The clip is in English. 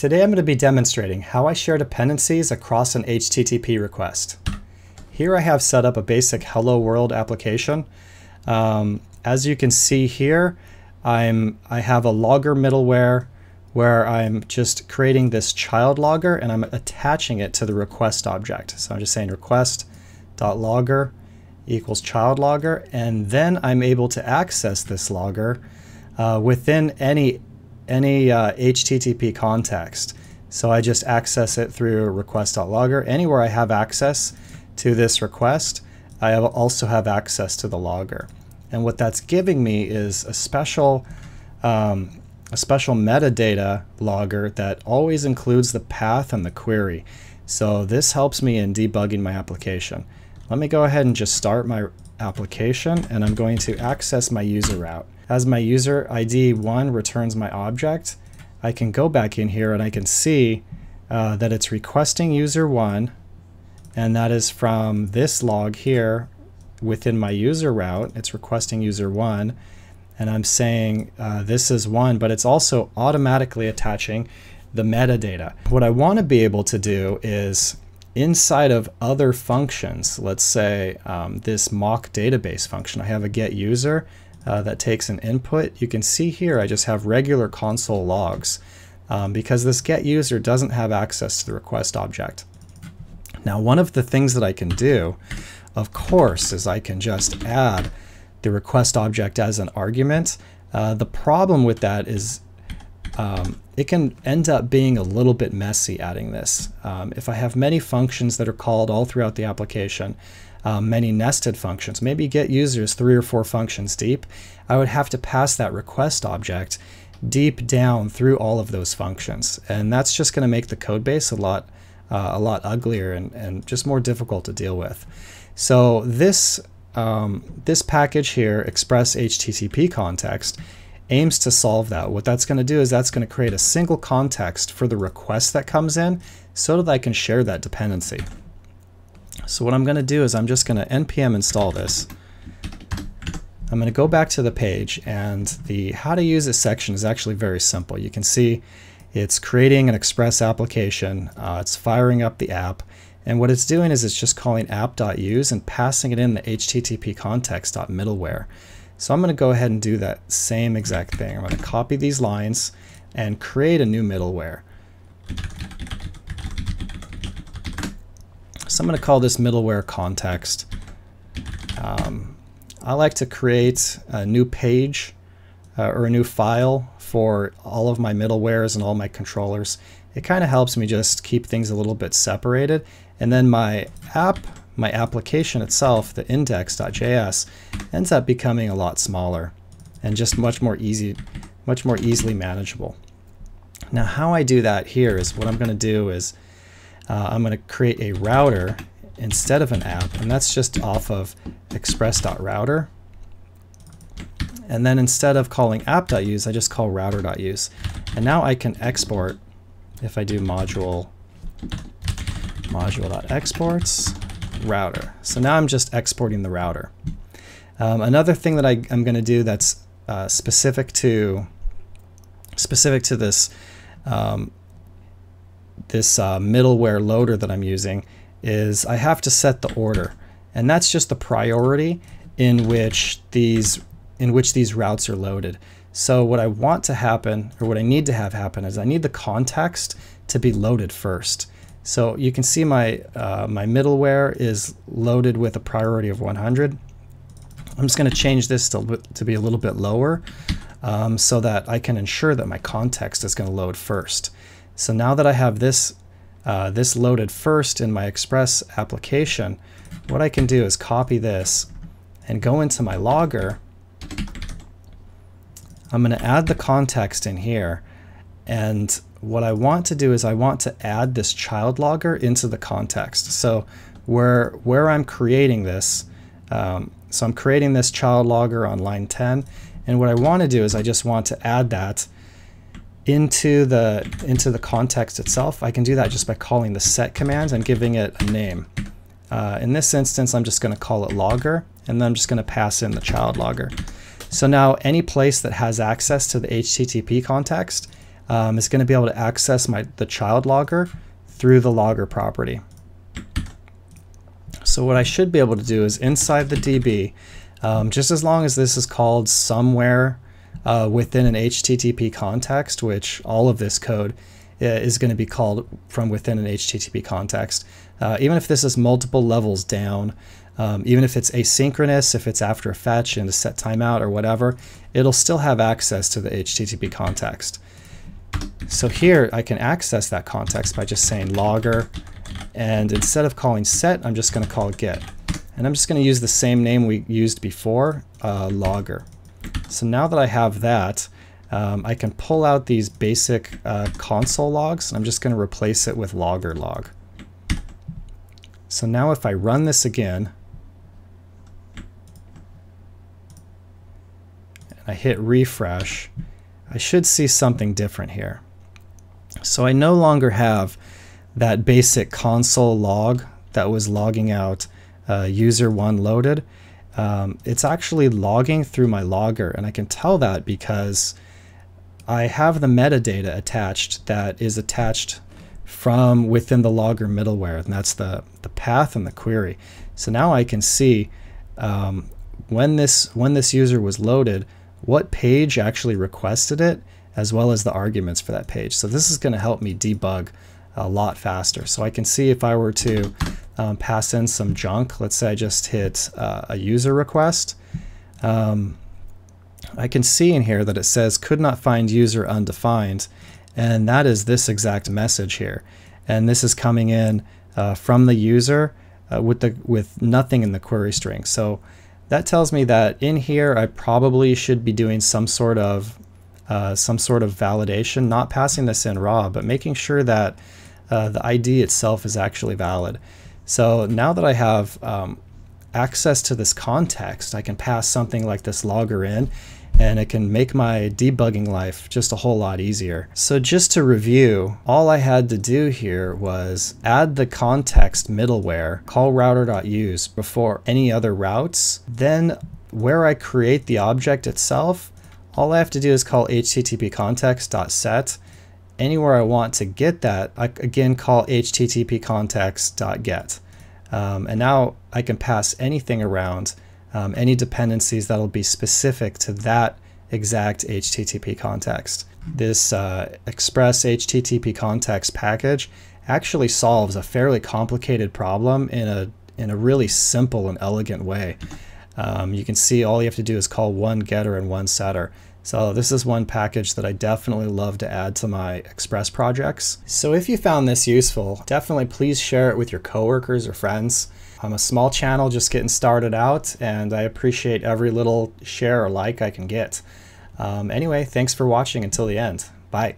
Today I'm going to be demonstrating how I share dependencies across an HTTP request. Here I have set up a basic Hello World application. Um, as you can see here, I'm I have a logger middleware where I'm just creating this child logger and I'm attaching it to the request object. So I'm just saying request.logger equals child logger and then I'm able to access this logger uh, within any any uh, HTTP context. So I just access it through request.logger. Anywhere I have access to this request, I also have access to the logger. And what that's giving me is a special um, a special metadata logger that always includes the path and the query. So this helps me in debugging my application. Let me go ahead and just start my application and I'm going to access my user route. As my user ID 1 returns my object, I can go back in here and I can see uh, that it's requesting user 1 and that is from this log here within my user route. It's requesting user 1 and I'm saying uh, this is 1 but it's also automatically attaching the metadata. What I want to be able to do is inside of other functions, let's say um, this mock database function, I have a get user uh, that takes an input. You can see here I just have regular console logs um, because this get user doesn't have access to the request object. Now one of the things that I can do, of course, is I can just add the request object as an argument. Uh, the problem with that is um, it can end up being a little bit messy adding this. Um, if I have many functions that are called all throughout the application, um, many nested functions, maybe get users three or four functions deep, I would have to pass that request object deep down through all of those functions. And that's just going to make the code base a lot, uh, a lot uglier and, and just more difficult to deal with. So this, um, this package here, Express HTTP context, aims to solve that. What that's going to do is that's going to create a single context for the request that comes in so that I can share that dependency. So what I'm going to do is I'm just going to npm install this. I'm going to go back to the page and the how to use it section is actually very simple. You can see it's creating an Express application. Uh, it's firing up the app. And what it's doing is it's just calling app.use and passing it in the HTTP context.middleware. So I'm going to go ahead and do that same exact thing. I'm going to copy these lines and create a new middleware. I'm going to call this middleware context. Um, I like to create a new page uh, or a new file for all of my middlewares and all my controllers. It kind of helps me just keep things a little bit separated. And then my app, my application itself, the index.js, ends up becoming a lot smaller and just much more easy, much more easily manageable. Now how I do that here is what I'm going to do is uh, I'm going to create a router instead of an app, and that's just off of express.router. And then instead of calling app.use, I just call router.use. And now I can export, if I do module, module.exports, router. So now I'm just exporting the router. Um, another thing that I, am going to do that's uh, specific to specific to this um, this uh, middleware loader that I'm using is I have to set the order and that's just the priority in which these in which these routes are loaded. So what I want to happen or what I need to have happen is I need the context to be loaded first. So you can see my uh, my middleware is loaded with a priority of 100. I'm just going to change this to, to be a little bit lower um, so that I can ensure that my context is going to load first. So now that I have this, uh, this loaded first in my Express application, what I can do is copy this and go into my logger. I'm going to add the context in here. And what I want to do is I want to add this child logger into the context. So where, where I'm creating this, um, so I'm creating this child logger on line 10. And what I want to do is I just want to add that into the into the context itself, I can do that just by calling the set command and giving it a name. Uh, in this instance, I'm just going to call it logger, and then I'm just going to pass in the child logger. So now any place that has access to the HTTP context, um, is going to be able to access my the child logger through the logger property. So what I should be able to do is inside the DB, um, just as long as this is called somewhere uh, within an HTTP context, which all of this code uh, is going to be called from within an HTTP context. Uh, even if this is multiple levels down, um, even if it's asynchronous, if it's after a fetch and a set timeout or whatever, it'll still have access to the HTTP context. So here I can access that context by just saying logger, and instead of calling set, I'm just going to call get. And I'm just going to use the same name we used before, uh, logger. So now that I have that, um, I can pull out these basic uh, console logs, and I'm just going to replace it with logger log. So now if I run this again, and I hit refresh, I should see something different here. So I no longer have that basic console log that was logging out uh, user one loaded. Um, it's actually logging through my logger and I can tell that because I have the metadata attached that is attached from within the logger middleware and that's the, the path and the query. So now I can see um, when this when this user was loaded, what page actually requested it, as well as the arguments for that page. So this is going to help me debug a lot faster. So I can see if I were to um, pass in some junk, let's say I just hit uh, a user request, um, I can see in here that it says could not find user undefined, and that is this exact message here. And this is coming in uh, from the user uh, with the with nothing in the query string. So that tells me that in here I probably should be doing some sort of uh, some sort of validation, not passing this in raw, but making sure that uh, the ID itself is actually valid. So now that I have um, access to this context, I can pass something like this logger in and it can make my debugging life just a whole lot easier. So just to review, all I had to do here was add the context middleware, call router.use before any other routes. Then where I create the object itself, all I have to do is call http context.set. Anywhere I want to get that, I again call http context.get. Um, and now I can pass anything around um, any dependencies that'll be specific to that exact HTTP context. This uh, Express HTTP context package actually solves a fairly complicated problem in a, in a really simple and elegant way. Um, you can see all you have to do is call one getter and one setter. So this is one package that I definitely love to add to my Express projects. So if you found this useful, definitely please share it with your coworkers or friends. I'm a small channel just getting started out, and I appreciate every little share or like I can get. Um, anyway, thanks for watching until the end. Bye.